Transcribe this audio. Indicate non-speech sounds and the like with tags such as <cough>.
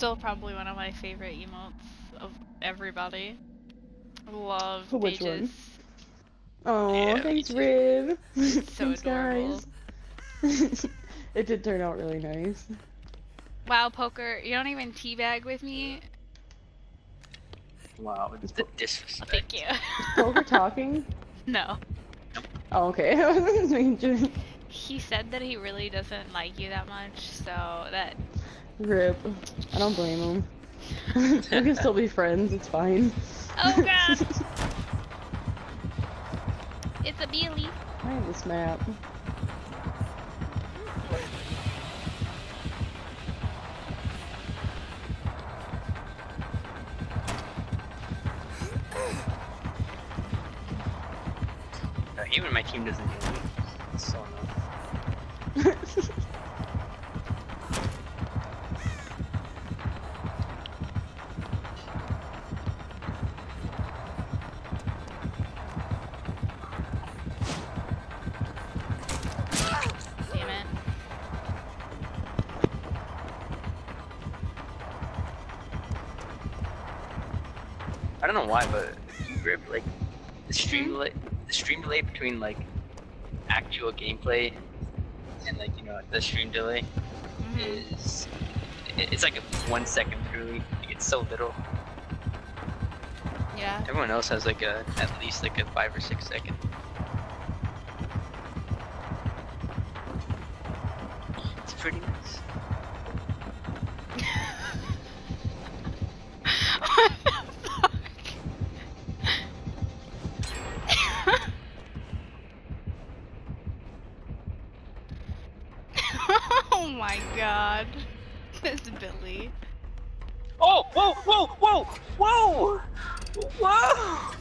still probably one of my favorite emotes of everybody. Love For Which pages. one? Oh, Yeah, thanks, too. Rib. <laughs> So thanks, adorable. guys. <laughs> it did turn out really nice. Wow, poker, you don't even teabag with me. Wow, it's the disrespect. Thank you. <laughs> Poker talking? no. Oh, okay. I was just making sure. He said that he really doesn't like you that much, so that Rip. I don't blame him. <laughs> we can still be friends. It's fine. Oh god! <laughs> it's a Billy. I have this map. Even my team doesn't heal me. It's so annoying. I don't know why, but Rib, like the stream delay, the stream delay between like actual gameplay and like you know the stream delay Mhm. is it's like a one second really. Like, it's so little. Yeah. Everyone else has like a at least like a five or six second. It's pretty nice. My god. <laughs> This Billy. Oh! Whoa! Whoa! Whoa! Whoa! Whoa!